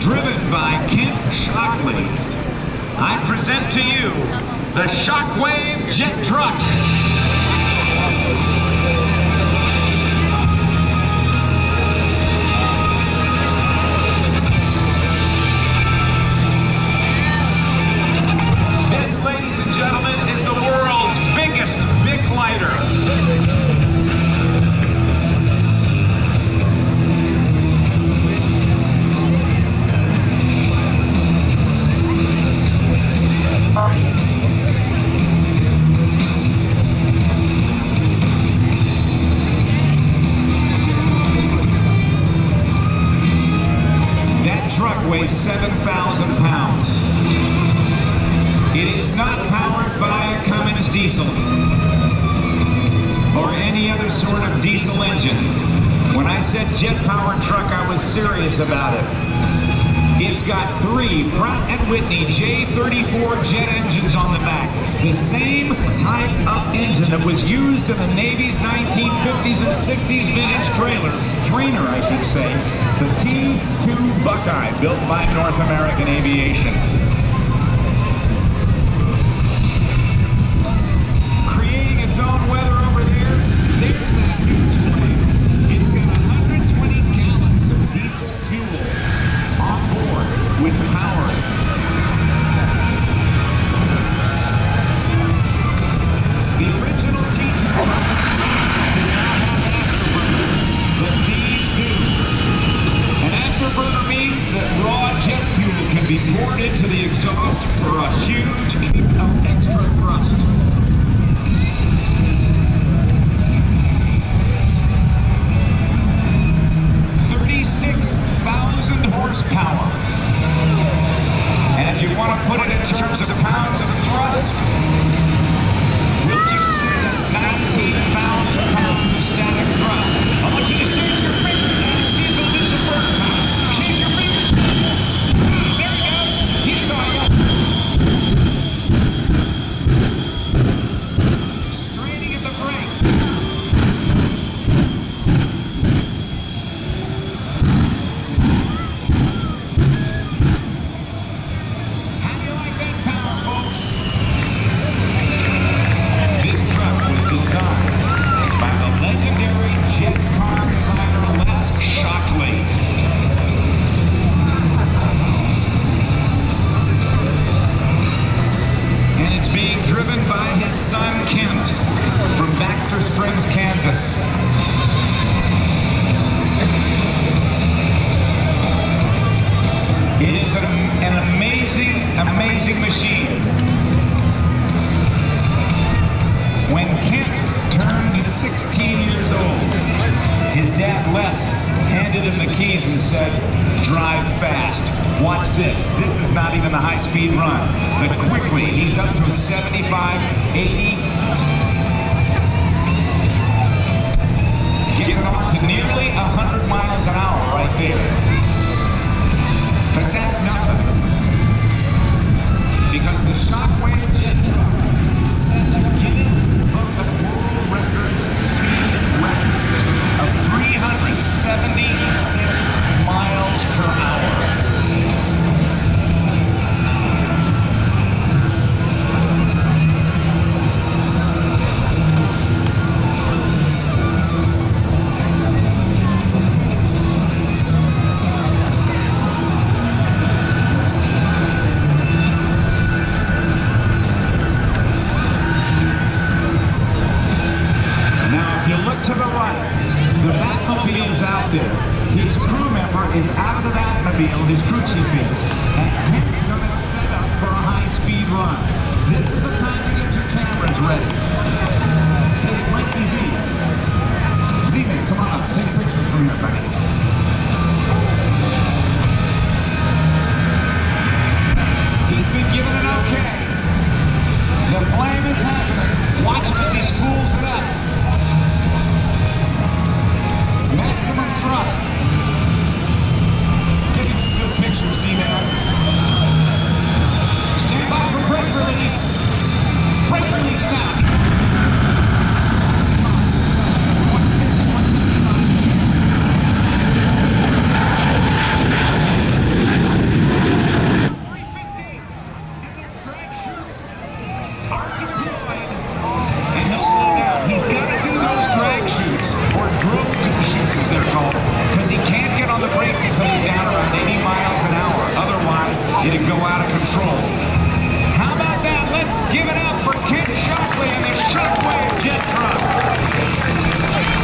driven by Kent Shockley, I present to you the Shockwave Jet Truck. This, weighs 7,000 pounds. It is not powered by a Cummins diesel or any other sort of diesel engine. When I said jet powered truck, I was serious about it. Got three Pratt & Whitney J34 jet engines on the back. The same type of engine that was used in the Navy's 1950s and 60s vintage trailer, trainer I should say, the T-2 Buckeye, built by North American Aviation. Afterburner but these do. An afterburner means that raw jet fuel can be poured into the exhaust for a huge want to put it in terms of pounds of thrust, Kansas. It is an, amazing, amazing machine. When Kent turned 16 years old, his dad Les handed him the keys and said, drive fast. Watch this. This is not even the high-speed run. But quickly, he's up to 75, 80, 100 miles an hour right there. But that's nothing. Chief is, and Kent's going to set up for a high-speed run. This is the time to get your cameras ready. Hey, Mikey Z. Z-Man, come on up. Take a picture from here, buddy. the brakes until he's down around 80 miles an hour. Otherwise, it'd go out of control. How about that? Let's give it up for Kent Shockley and the Shockwave Jet Truck.